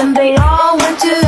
And they all went to